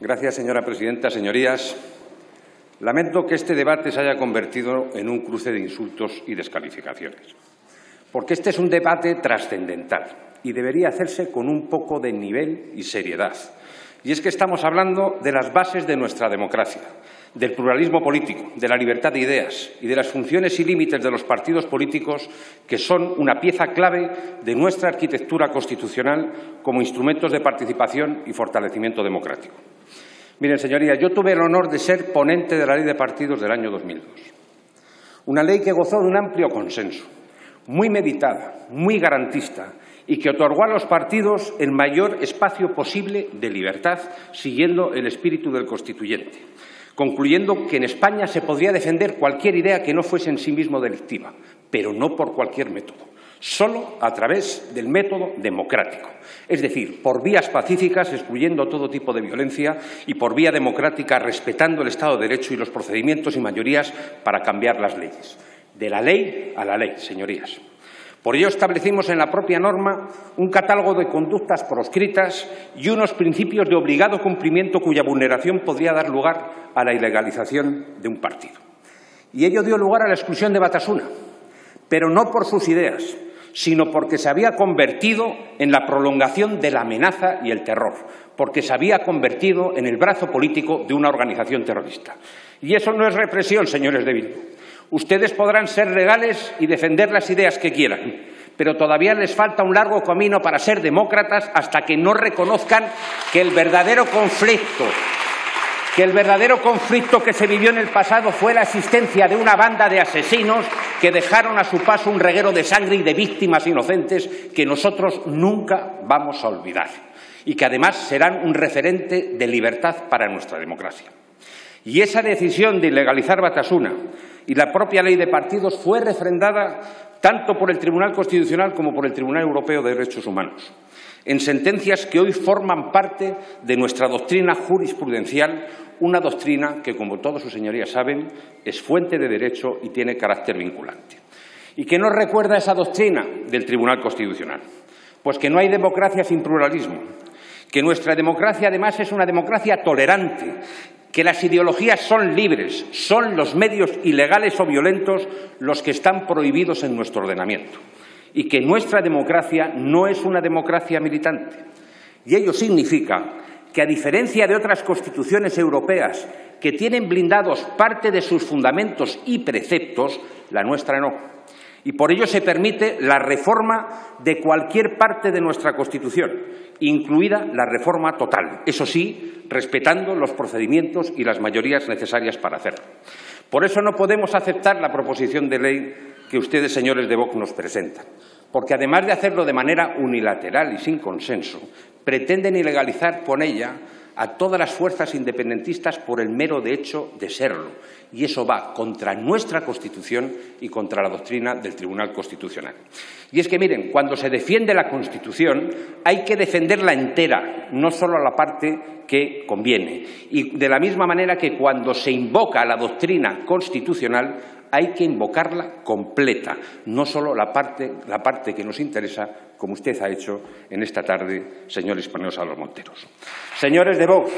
Gracias, señora presidenta. Señorías, lamento que este debate se haya convertido en un cruce de insultos y descalificaciones, porque este es un debate trascendental y debería hacerse con un poco de nivel y seriedad. Y es que estamos hablando de las bases de nuestra democracia, del pluralismo político, de la libertad de ideas y de las funciones y límites de los partidos políticos que son una pieza clave de nuestra arquitectura constitucional como instrumentos de participación y fortalecimiento democrático. Miren, señorías, yo tuve el honor de ser ponente de la Ley de Partidos del año 2002. Una ley que gozó de un amplio consenso, muy meditada, muy garantista y que otorgó a los partidos el mayor espacio posible de libertad, siguiendo el espíritu del constituyente, concluyendo que en España se podría defender cualquier idea que no fuese en sí mismo delictiva, pero no por cualquier método solo a través del método democrático, es decir, por vías pacíficas, excluyendo todo tipo de violencia, y por vía democrática, respetando el Estado de Derecho y los procedimientos y mayorías para cambiar las leyes. De la ley a la ley, señorías. Por ello establecimos en la propia norma un catálogo de conductas proscritas y unos principios de obligado cumplimiento cuya vulneración podría dar lugar a la ilegalización de un partido. Y ello dio lugar a la exclusión de Batasuna, pero no por sus ideas, sino porque se había convertido en la prolongación de la amenaza y el terror, porque se había convertido en el brazo político de una organización terrorista. Y eso no es represión, señores de Bildu. Ustedes podrán ser legales y defender las ideas que quieran, pero todavía les falta un largo camino para ser demócratas hasta que no reconozcan que el verdadero conflicto que el verdadero conflicto que se vivió en el pasado fue la existencia de una banda de asesinos que dejaron a su paso un reguero de sangre y de víctimas inocentes que nosotros nunca vamos a olvidar y que además serán un referente de libertad para nuestra democracia. Y esa decisión de ilegalizar Batasuna y la propia ley de partidos fue refrendada tanto por el Tribunal Constitucional como por el Tribunal Europeo de Derechos Humanos en sentencias que hoy forman parte de nuestra doctrina jurisprudencial, una doctrina que, como todos sus señorías saben, es fuente de derecho y tiene carácter vinculante. ¿Y qué nos recuerda esa doctrina del Tribunal Constitucional? Pues que no hay democracia sin pluralismo, que nuestra democracia además es una democracia tolerante, que las ideologías son libres, son los medios ilegales o violentos los que están prohibidos en nuestro ordenamiento y que nuestra democracia no es una democracia militante. Y ello significa que, a diferencia de otras constituciones europeas que tienen blindados parte de sus fundamentos y preceptos, la nuestra no. Y por ello se permite la reforma de cualquier parte de nuestra Constitución, incluida la reforma total, eso sí, respetando los procedimientos y las mayorías necesarias para hacerlo. Por eso no podemos aceptar la proposición de ley que ustedes, señores de Vox, nos presentan, porque además de hacerlo de manera unilateral y sin consenso, pretenden ilegalizar con ella a todas las fuerzas independentistas por el mero de hecho de serlo. Y eso va contra nuestra Constitución y contra la doctrina del Tribunal Constitucional. Y es que, miren, cuando se defiende la Constitución hay que defenderla entera, no solo la parte que conviene. Y de la misma manera que cuando se invoca la doctrina constitucional hay que invocarla completa, no solo la parte, la parte que nos interesa, como usted ha hecho en esta tarde, señor Espanosa los Monteros. Señores de Vox,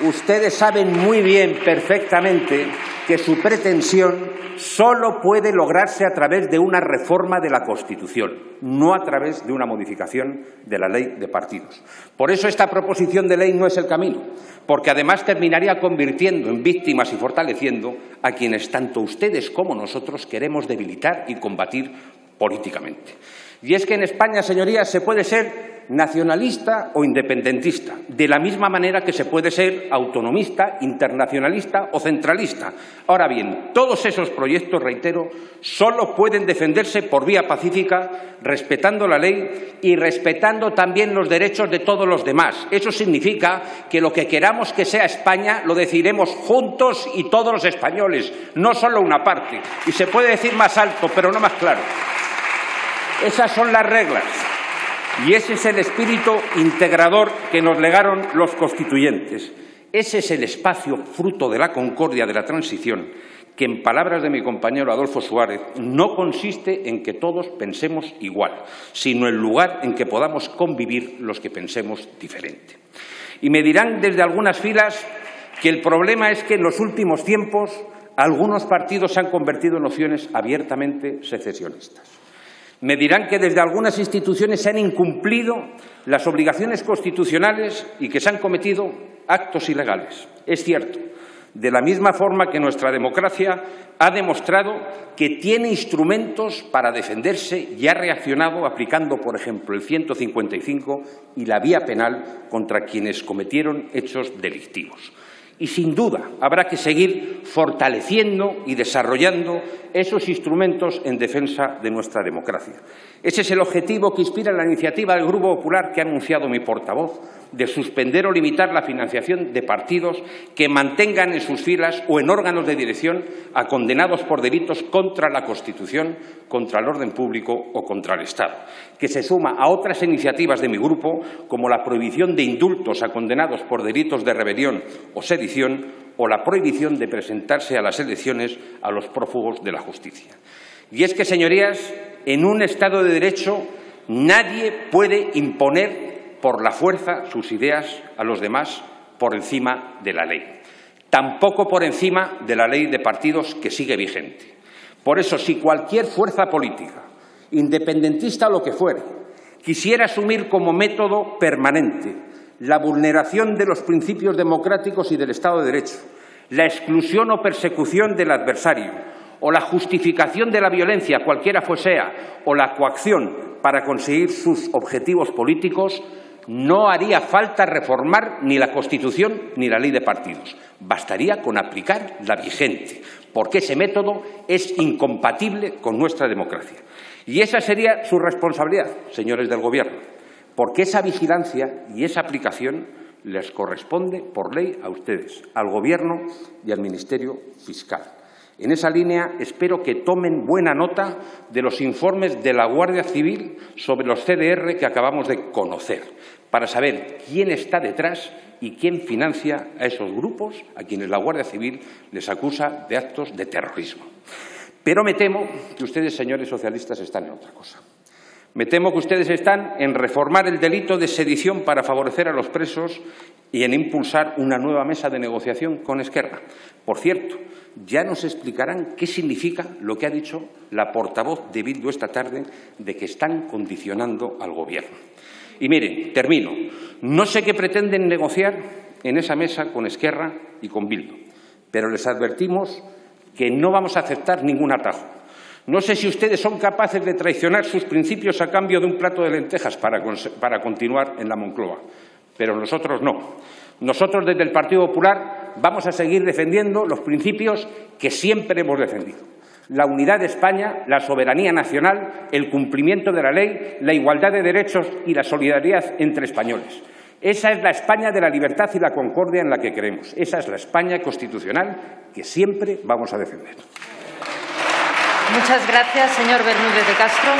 ustedes saben muy bien, perfectamente, que su pretensión solo puede lograrse a través de una reforma de la Constitución, no a través de una modificación de la ley de partidos. Por eso esta proposición de ley no es el camino, porque además terminaría convirtiendo en víctimas y fortaleciendo a quienes tanto ustedes como nosotros queremos debilitar y combatir políticamente. Y es que en España, señorías, se puede ser nacionalista o independentista, de la misma manera que se puede ser autonomista, internacionalista o centralista. Ahora bien, todos esos proyectos, reitero, solo pueden defenderse por vía pacífica, respetando la ley y respetando también los derechos de todos los demás. Eso significa que lo que queramos que sea España lo decidiremos juntos y todos los españoles, no solo una parte. Y se puede decir más alto, pero no más claro. Esas son las reglas. Y ese es el espíritu integrador que nos legaron los constituyentes. Ese es el espacio fruto de la concordia de la transición, que en palabras de mi compañero Adolfo Suárez no consiste en que todos pensemos igual, sino en el lugar en que podamos convivir los que pensemos diferente. Y me dirán desde algunas filas que el problema es que en los últimos tiempos algunos partidos se han convertido en opciones abiertamente secesionistas. Me dirán que desde algunas instituciones se han incumplido las obligaciones constitucionales y que se han cometido actos ilegales. Es cierto, de la misma forma que nuestra democracia ha demostrado que tiene instrumentos para defenderse y ha reaccionado aplicando, por ejemplo, el 155 y la vía penal contra quienes cometieron hechos delictivos. Y sin duda habrá que seguir fortaleciendo y desarrollando esos instrumentos en defensa de nuestra democracia. Ese es el objetivo que inspira la iniciativa del Grupo Popular que ha anunciado mi portavoz de suspender o limitar la financiación de partidos que mantengan en sus filas o en órganos de dirección a condenados por delitos contra la Constitución, contra el orden público o contra el Estado, que se suma a otras iniciativas de mi grupo, como la prohibición de indultos a condenados por delitos de rebelión o sedición o la prohibición de presentarse a las elecciones a los prófugos de la justicia. Y es que, señorías, en un Estado de Derecho nadie puede imponer por la fuerza sus ideas a los demás por encima de la ley. Tampoco por encima de la ley de partidos que sigue vigente. Por eso, si cualquier fuerza política, independentista o lo que fuere, quisiera asumir como método permanente la vulneración de los principios democráticos y del Estado de Derecho, la exclusión o persecución del adversario, o la justificación de la violencia, cualquiera fuese, o la coacción para conseguir sus objetivos políticos, no haría falta reformar ni la Constitución ni la ley de partidos. Bastaría con aplicar la vigente, porque ese método es incompatible con nuestra democracia. Y esa sería su responsabilidad, señores del Gobierno, porque esa vigilancia y esa aplicación les corresponde por ley a ustedes, al Gobierno y al Ministerio Fiscal. En esa línea espero que tomen buena nota de los informes de la Guardia Civil sobre los CDR que acabamos de conocer, para saber quién está detrás y quién financia a esos grupos a quienes la Guardia Civil les acusa de actos de terrorismo. Pero me temo que ustedes, señores socialistas, están en otra cosa. Me temo que ustedes están en reformar el delito de sedición para favorecer a los presos y en impulsar una nueva mesa de negociación con Esquerra. Por cierto, ya nos explicarán qué significa lo que ha dicho la portavoz de Bildu esta tarde de que están condicionando al Gobierno. Y miren, termino. No sé qué pretenden negociar en esa mesa con Esquerra y con Bildu, pero les advertimos que no vamos a aceptar ningún atajo. No sé si ustedes son capaces de traicionar sus principios a cambio de un plato de lentejas para, para continuar en la Moncloa, pero nosotros no. Nosotros desde el Partido Popular vamos a seguir defendiendo los principios que siempre hemos defendido. La unidad de España, la soberanía nacional, el cumplimiento de la ley, la igualdad de derechos y la solidaridad entre españoles. Esa es la España de la libertad y la concordia en la que creemos. Esa es la España constitucional que siempre vamos a defender. Muchas gracias, señor Bermúdez de Castro.